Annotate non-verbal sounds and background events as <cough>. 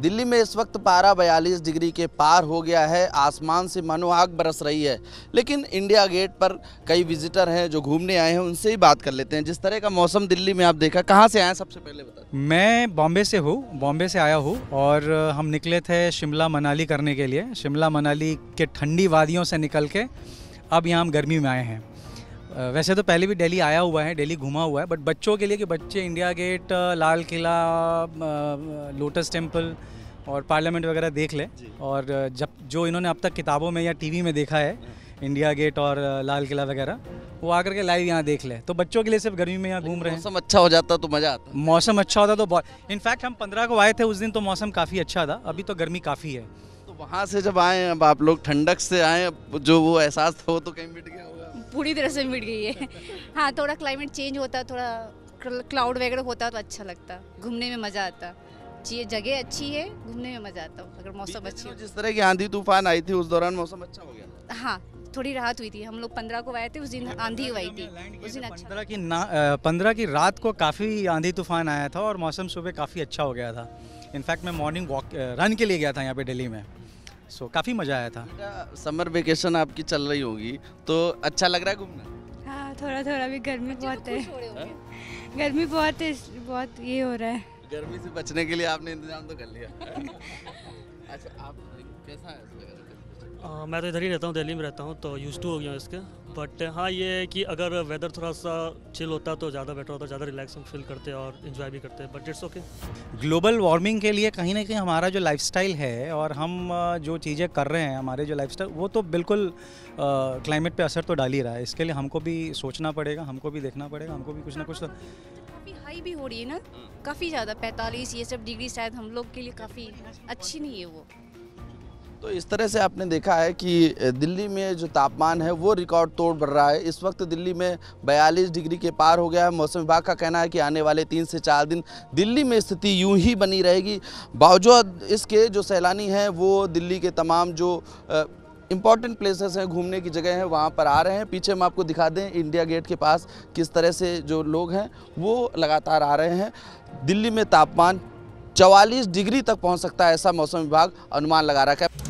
दिल्ली में इस वक्त पारा 42 डिग्री के पार हो गया है। आसमान से मानो आग बरस रही है। लेकिन इंडिया गेट पर कई विजिटर हैं जो घूमने आए हैं, उनसे ही बात कर लेते हैं। जिस तरह का मौसम दिल्ली में आप देखा, कहाँ से आए सबसे पहले बता मैं बॉम्बे से हूँ, बॉम्बे से आया हूँ और हम निकले थे शिमला मनाली करने के लिए। शिमला मनाली के ठंडी वादियों से निकल के अब यहाँ हम गर्मी में आए हैं। वैसे तो पहले भी दिल्ली आया हुआ है दिल्ली घुमा हुआ है बट बच्चों के लिए कि बच्चे India Gate Lal Qila Lotus Temple और पार्लियामेंट वगैरह देख ले। और जब जो इन्होंने अब तक किताबों में या टीवी में देखा है इंडिया गेट और लाल किला वगैरह वो आकर के लाइव यहाँ देख ले। तो बच्चों के लिए सिर्फ़ गर्मी में यहाँ घूम रहे हैं। मौसम अच्छा हो जाता तो मज़ा आता। मौसम अच्छा होता तो बहुत इनफैक्ट हम पंद्रह को आए थे उस दिन तो मौसम काफ़ी अच्छा था अभी तो गर्मी काफ़ी है। तो वहाँ से जब आए अब आप लोग ठंडक से आए जो वो एहसास था वो तो कहीं मिट गया पूरी तरह से मिट गई है। हाँ थोड़ा क्लाइमेट चेंज होता थोड़ा क्लाउड वगैरह होता तो अच्छा लगता। घूमने में मज़ा आता। ये जगह अच्छी है घूमने में मज़ा आता अगर मौसम अच्छी जिस तरह की आंधी तूफ़ान आई थी उस दौरान मौसम अच्छा हो गया। हाँ थोड़ी राहत हुई थी। हम लोग पंद्रह को आए थे उस दिन आंधी हुई थी। उस दिन अच्छा पंद्रह की ना पंद्रह की रात को काफ़ी आंधी तूफ़ान आया था और मौसम सुबह काफ़ी अच्छा हो गया था। इनफैक्ट मैं मॉर्निंग वॉक रन के लिए गया था यहाँ पे दिल्ली में। सो so, काफ़ी मज़ा आया था। समर वेकेशन आपकी चल रही होगी तो अच्छा लग रहा है घूमना? हाँ थोड़ा थोड़ा भी गर्मी बहुत है। खुश हो। गर्मी बहुत है बहुत ये हो रहा है। गर्मी से बचने के लिए आपने इंतज़ाम तो कर लिया। <laughs> अच्छा आप कैसा है आ, मैं तो इधर ही रहता हूँ दिल्ली में रहता हूँ तो यूज़ टू हो गया हूँ इसके। बट हाँ ये है कि अगर वेदर थोड़ा सा चिल होता तो ज़्यादा बेटर होता ज़्यादा रिलैक्स हम फील करते और इन्जॉय भी करते but it's okay global warming के लिए कहीं ना कहीं हमारा जो लाइफस्टाइल है और हम जो चीज़ें कर रहे हैं हमारे जो लाइफस्टाइल वो तो बिल्कुल क्लाइमेट पर असर तो डाल ही रहा है। इसके लिए हमको भी सोचना पड़ेगा हमको भी देखना पड़ेगा हमको भी कुछ ना कुछ तो काफ़ी हाई भी हो रही है ना? काफ़ी ज़्यादा पैंतालीस ये सब डिग्री शायद हम लोग के लिए काफ़ी अच्छी नहीं है वो। तो इस तरह से आपने देखा है कि दिल्ली में जो तापमान है वो रिकॉर्ड तोड़ बढ़ रहा है। इस वक्त दिल्ली में 42 डिग्री के पार हो गया है। मौसम विभाग का कहना है कि आने वाले तीन से चार दिन दिल्ली में स्थिति यूँ ही बनी रहेगी। बावजूद इसके जो सैलानी हैं, वो दिल्ली के तमाम जो इंपॉर्टेंट प्लेसेस हैं, घूमने की जगह हैं, वहाँ पर आ रहे हैं। पीछे हम आपको दिखा दें इंडिया गेट के पास किस तरह से जो लोग हैं, वो लगातार आ रहे हैं। दिल्ली में तापमान 44 डिग्री तक पहुँच सकता है ऐसा मौसम विभाग अनुमान लगा रखा है।